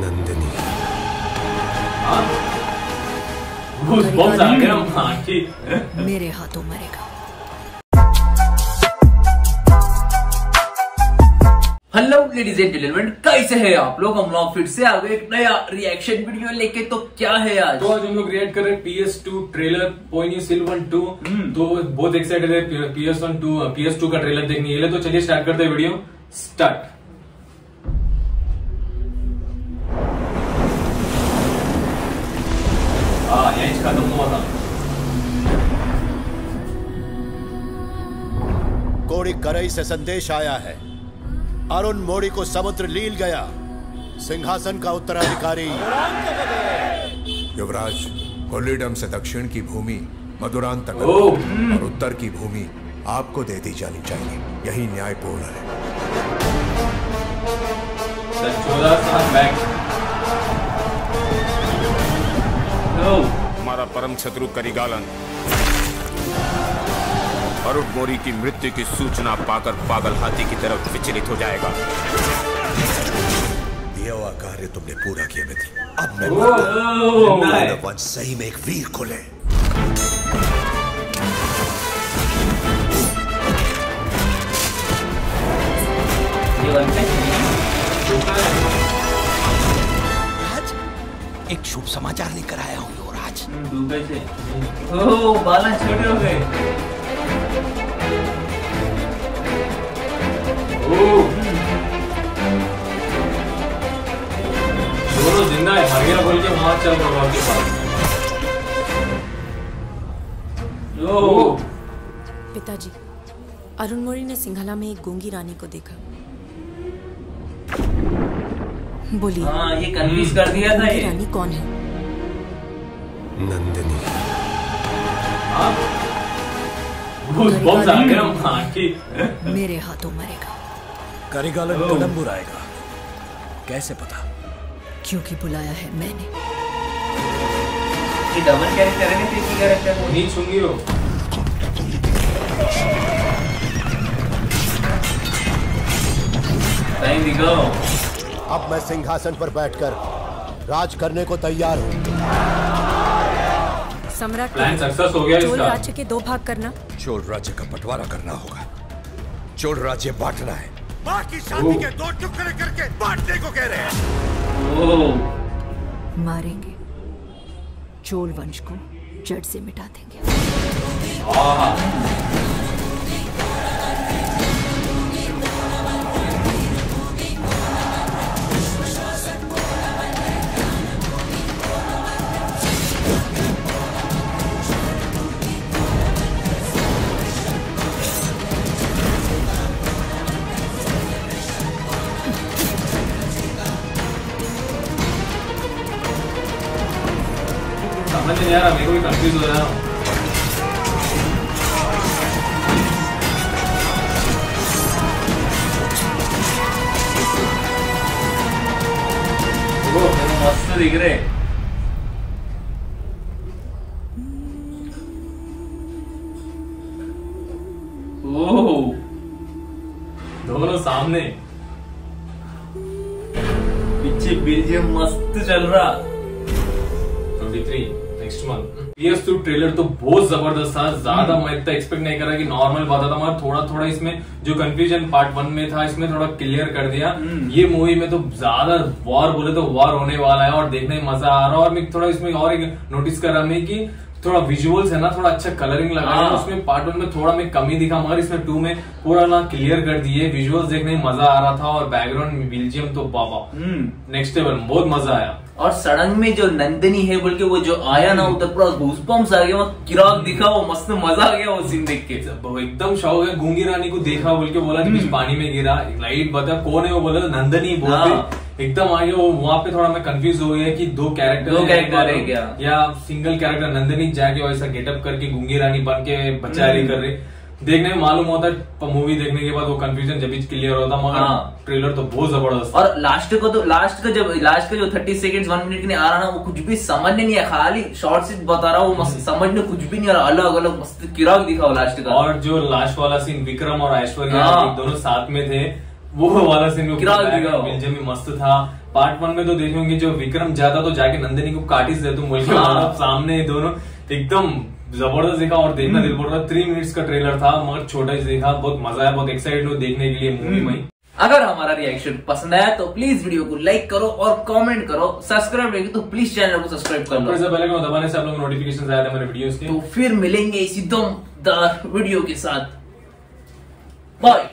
Nandini Goosebumps आ गए हम हाँ कि मेरे हाथों मरेगा। हेलो लेडीज़ एंड जेंटलमैन कैसे हैं आप लोग? हम लोग फिर से आ गए एक नया रिएक्शन वीडियो लेके तो क्या है आज? तो आज हम लोग रिएक्ट कर रहे हैं PS two trailer Ponniyin Selvan two तो बहुत एक्साइटेड है PS one two PS two का ट्रेलर देखने के लिए। तो चलिए स्टार्ट करते हैं वीडियो स्टार्ट करई से संदेश आया है। अरुण मोड़ी को समुद्र लील गया। सिंहासन का उत्तराधिकारी। युवराज कोल्लीडम से दक्षिण की भूमि मधुरान तक और उत्तर की भूमि आपको दे दी जानी चाहिए। यही न्यायपूर्ण है। हमारा परम शत्रु करिगालन। अरुण मोरी की मृत्यु की सूचना पाकर पागल हाथी की तरफ़ विचलित हो जाएगा। दिया हुआ कार्य तुमने पूरा किया मित्र। अब मैं वंश सही में एक वीर को ले। एक शुभ समाचार लेकर आया हूँ युवराज। ओह बालन छोटे हो गए। दोनों ज़िंदा है गया बोल के वहाँ चल रहा के पास। पिताजी अरुण मोरी ने सिंघला में एक गोंगी रानी को देखा। बोलिए। हाँ ये कन्फ्यूज़ कर दिया था ये। रानी कौन है? नंदिनी। आ हाँ? मेरे हाथों मरेगा। करिगालन। कलम्बुर आएगा। कैसे पता? क्योंकि बुलाया है मैंने। ये डबल कैरेक्टर है ना तीसरी कैरेक्टर वो नहीं हो टाइम दिखाओ अब मैं सिंहासन पर बैठकर राज करने को तैयार हूँ। सम्राट प्लान सक्सेस हो गया चोल राज्य के दो भाग करना। चोल राज्य का बंटवारा करना होगा। चोल राज्य बांटना है। बाकी शादी के दो टुकड़े करके बांटने को कह रहे हैं। मारेंगे। चोल वंश को जड़ से मिटा देंगे। समझ नहीं आ रहा मेरे को भी कंफ्यूज हो रहा हूँ मस्त दिख रहे दोनों सामने पीछे बेल्जियम मस्त चल रहा 23 नेक्स्ट मंथ PS2 ट्रेलर तो बहुत ज़बरदस्त था ज़्यादा मैं इतना एक्सपेक्ट नहीं करा कि नॉर्मल बात था मगर थोड़ा थोड़ा इसमें जो कंफ्यूजन पार्ट वन में था इसमें थोड़ा क्लियर कर दिया। ये मूवी में तो ज़्यादा वॉर बोले तो वॉर होने वाला है और देखने में मज़ा आ रहा है और मैं थोड़ा इसमें और एक नोटिस कर रहा मैं कि थोड़ा विजुअल्स है ना थोड़ा अच्छा कलरिंग लगा है। उसमें पार्ट वन में थोड़ा मैं कमी दिखा मगर इसमें टू में पूरा ना क्लियर कर दिए विजुअल्स देखने में मज़ा आ रहा था और बैकग्राउंड बेल्जियम तो बाबा नेक्स्ट लेवल बहुत मज़ा आया। और सड़क में जो नंदनी है बोल के वो जो आया ना उधर पूरा घूसपम्स आ गया किराक दिखा वो मस्त मज़ा आ गया वो सीन देख के। वो एकदम शौक है गूँगी रानी को देखा बोल के बोला कि पानी में गिरा लाइट बता कौन है वो बोला नंदनी बोलते हाँ। एकदम आगे वो वहाँ पे थोड़ा मैं कंफ्यूज हो गया कि दो कैरेक्टर दो character है क्या? या सिंगल कैरेक्टर नंदनी जाके वैसा गेटअप करके गुंगी रानी बन के बचा रही कर रहे देखने में मालूम होता है मूवी देखने के बाद वो कंफ्यूजन जब क्लियर होता मगर हाँ। ट्रेलर तो बहुत ज़बरदस्त और लास्ट को तो लास्ट का जब लास्ट का जो थर्टी सेकेंड वन मिनट के लिए आ रहा ना वो कुछ भी समझ नहीं आया खाली शॉर्ट से बता रहा हूँ समझ में कुछ भी नहीं आ रहा अलग अलग मस्त किराक दिखा लास्ट का और जो लास्ट वाला सीन विक्रम और ऐश्वर्या हाँ। दोनों साथ में थे वो वाला सीन में किराक दिखा वो। बेल्जियम में मस्त था। पार्ट वन में तो देखे होंगे जो विक्रम जाता तो जाके नंदिनी को काटी से तुम बोल के सामने दोनों एकदम ज़बरदस्त देखा और देखना हम्म। दिल बोल रहा थ्री मिनट्स का ट्रेलर था मगर छोटा ही देखा बहुत मज़ा आया बहुत एक्साइटेड हूँ देखने के लिए मूवी हम्म। में। अगर हमारा रिएक्शन पसंद आया तो प्लीज़ वीडियो को लाइक करो और कमेंट करो सब्सक्राइब नहीं तो प्लीज़ चैनल को सब्सक्राइब कर लो। से पहले को दबाने से आप लोग नोटिफिकेशन आया था मेरे वीडियोस के। तो फिर मिलेंगे इसी दमदार वीडियो के साथ। बाय